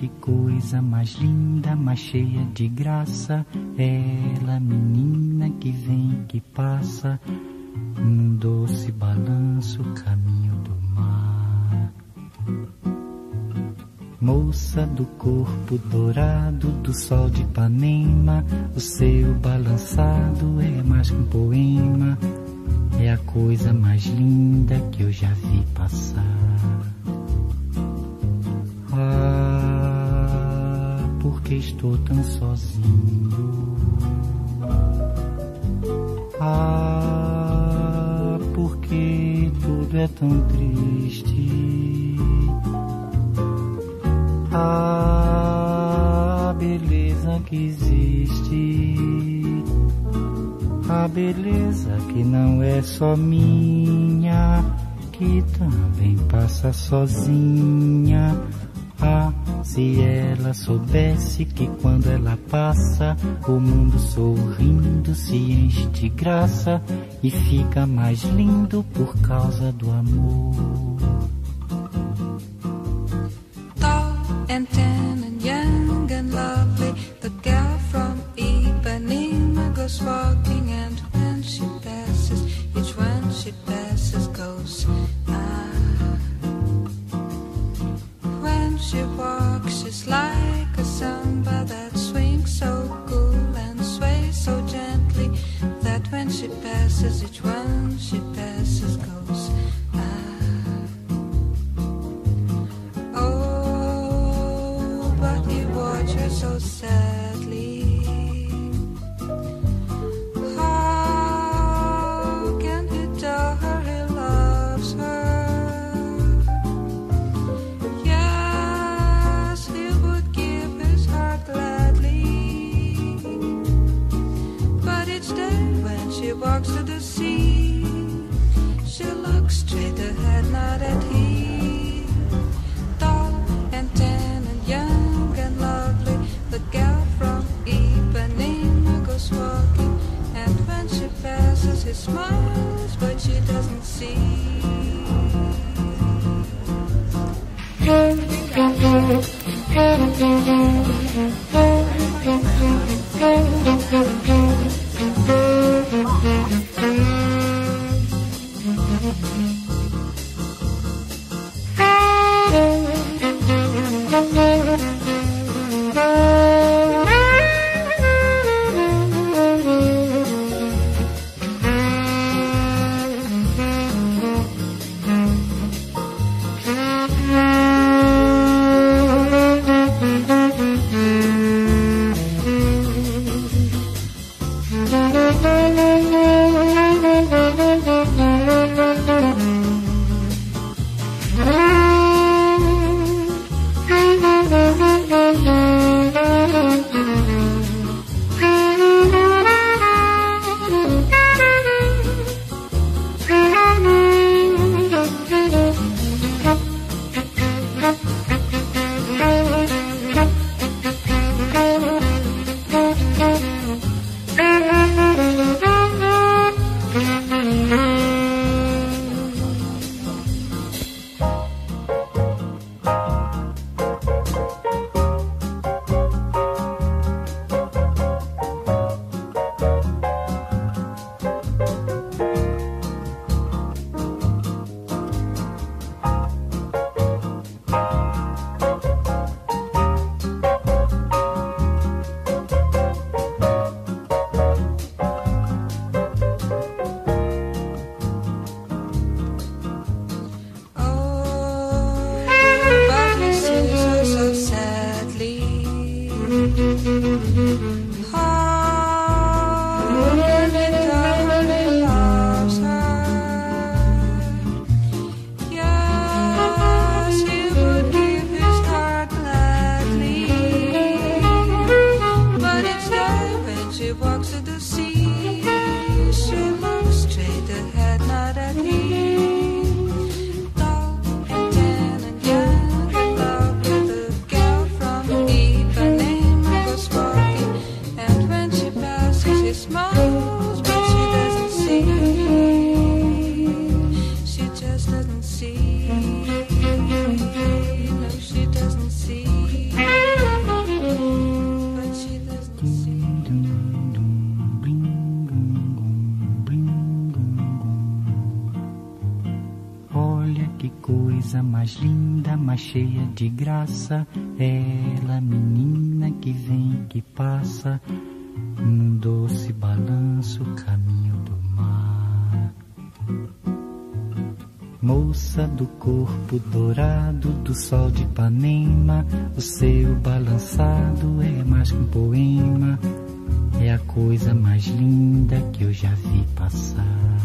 que coisa mais linda, mais cheia de graça. Ela, menina que vem, que passa, num doce balanço, caminho do mar. Moça do corpo dourado do sol de Ipanema, o seu balançado é mais que um poema, é a coisa mais linda que eu já vi passar. Porque estou tão sozinho. Ah, porque tudo é tão triste. Ah, beleza que existe. A beleza que não é só minha, que também passa sozinha se ela soubesse que quando ela passa, o mundo sorrindo se enche de graça e fica mais lindo por causa do amor. Tall and tan and young and lovely, the girl from Ipanema goes walking, and when she passes, each one she passes goes. she walks, slide. she walks to the sea. She looks straight ahead, not at he. Tall and tan and young and lovely, the gal from Ipanema goes walking. And when she passes, he smiles, but she doesn't see. Thank you. Mm-hmm. mais linda, mais cheia de graça, ela menina que vem que passa. Num doce balanço caminho do mar. Moça do corpo dourado do sol de Ipanema, o seu balançado é mais que um poema, é a coisa mais linda que eu já vi passar.